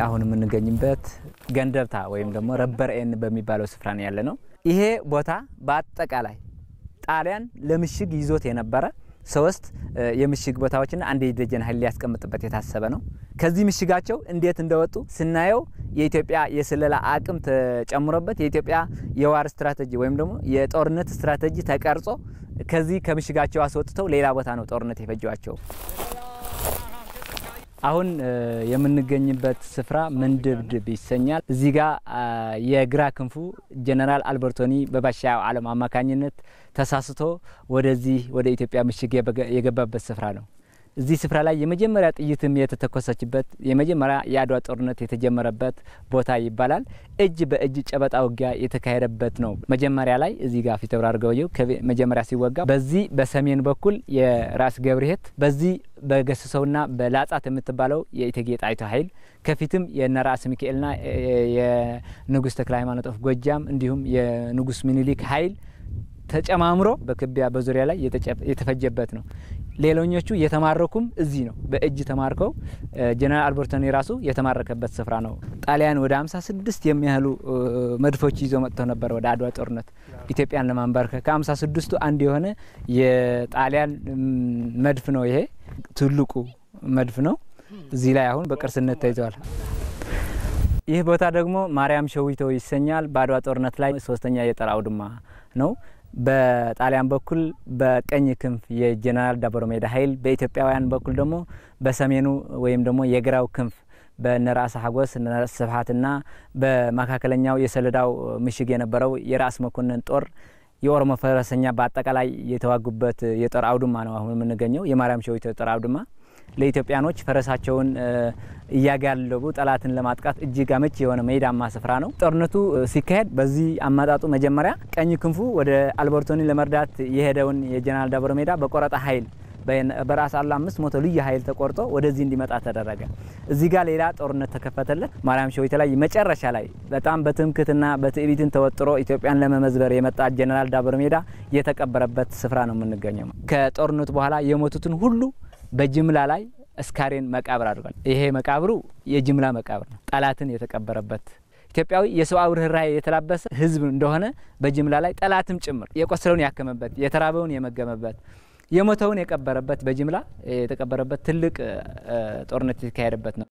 አሁን የምንገኝበት ገንደብታ ወይም ደግሞ ረበር ኤን በሚባለው ስፍራ ነው ያለ ነው። ይሄ ቦታ በአጠቃላይ ጣሊያን ለምሽግ ይዞት የነበረ ሶስት የምሽግ ቦታዎችና አንድ የደጀን ኃይል ሊያስቀምጥበት የታሰበ ነው። ከዚህ ምሽጋቸው እንዴት እንደወጡ ስናየው የኢትዮጵያ የስለላ አቅም ተጨምሮበት የኢትዮጵያ የ war strategy ወይም ደግሞ የጦርነት ስትራቴጂ ተቀርጾ ከዚህ ከምሽጋቸው አስወጥተው ሌላ ቦታ ነው ጦርነት የፈጀዋቸው። አሁን የምንገኝበት ስፍራ ምንድብድብ ይሰኛል። እዚህ ጋር የግራ ክንፉ ጀነራል አልበርቶኒ በባሻው አለም አማካኝነት ተሳስቶ ወደዚህ ወደ ኢትዮጵያ ምሽግ የገባበት ስፍራ ነው። እዚህ ስፍራ ላይ የመጀመሪያ ጥይትም የተተኮሰችበት የመጀመሪያ የአድዋ ጦርነት የተጀመረበት ቦታ ይባላል። እጅ በእጅ ጨበጣ ውጊያ የተካሄደበት ነው። መጀመሪያ ላይ እዚህ ጋር ፊት አድርገው መጀመሪያ ሲወጋ በዚህ በሰሜን በኩል የራስ ገብርሄት በዚህ በገሰሰውና በላጻት የምትባለው የእቴጌ ጣይቱ ኃይል ከፊትም የነራስ ሚካኤልና የንጉሥ ተክለ ሃይማኖት of ጎጃም እንዲሁም የንጉሥ ሚኒሊክ ኃይል ተጨማምሮ በክቢያ በዙሪያ ላይ የተፈጀበት ነው። ሌሎኞቹ የተማረኩም እዚህ ነው። በእጅ ተማርከው ጀነራል አልበርቶኒ ራሱ የተማረከበት ስፍራ ነው። ጣሊያን ወደ 56 የሚያህሉ መድፎች ይዞ መጥተው ነበር ወደ አድዋ ጦርነት ኢትዮጵያን ለማንበርከክ። ከ56ቱ አንድ የሆነ የጣሊያን መድፍ ነው። ይሄ ትልቁ መድፍ ነው። እዚህ ላይ አሁን በቅርስነት ተይዘዋል። ይህ ቦታ ደግሞ ማርያም ሸዊቶ ይሰኛል። በአድዋ ጦርነት ላይ ሶስተኛ የጦር አውድማ ነው። በጣሊያን በኩል በቀኝ ክንፍ የጀነራል ዳቦሮ ሜዳ ኃይል፣ በኢትዮጵያውያን በኩል ደግሞ በሰሜኑ ወይም ደግሞ የግራው ክንፍ በነራስ ሀጎስ ነራስ ስብሀትና በመካከለኛው የሰሌዳው ምሽግ የነበረው የራስ መኮንን ጦር የኦሮሞ ፈረሰኛ በአጠቃላይ የተዋጉበት የጦር አውድማ ነው። አሁን የምንገኘው የማርያም ሸዊቶ የጦር አውድማ ለኢትዮጵያኖች ፈረሳቸውን እያጋለቡ ጠላትን ለማጥቃት እጅግ አመቺ የሆነ ሜዳማ ስፍራ ነው። ጦርነቱ ሲካሄድ በዚህ አመጣጡ መጀመሪያ ቀኝ ክንፉ ወደ አልበርቶኒ ለመርዳት የሄደውን የጀነራል ዳቦሮ ሜዳ በቆረጣ ኃይል በራስ አላ አምስት መቶ ልዩ ኃይል ተቆርጦ ወደዚህ እንዲመጣ ተደረገ። እዚህ ጋር ሌላ ጦርነት ተከፈተለት። ማርያም ሸዊቶ ላይ መጨረሻ ላይ በጣም በትምክትና በትዕቢትን ተወጥሮ ኢትዮጵያን ለመመዝበር የመጣ ጀነራል ዳቦሮ ሜዳ የተቀበረበት ስፍራ ነው የምንገኘው። ከጦርነቱ በኋላ የሞቱትን ሁሉ በጅምላ ላይ እስካሬን መቃብር አድርጓል። ይሄ መቃብሩ የጅምላ መቃብር ነው። ጠላትን የተቀበረበት ኢትዮጵያዊ የሰብአዊ ርኅራኄ የተላበሰ ሕዝብ እንደሆነ በጅምላ ላይ ጠላትም ጭምር የቆሰለውን ያከመበት፣ የተራበውን የመገመበት፣ የሞተውን የቀበረበት በጅምላ የተቀበረበት ትልቅ ጦርነት የተካሄደበት ነው።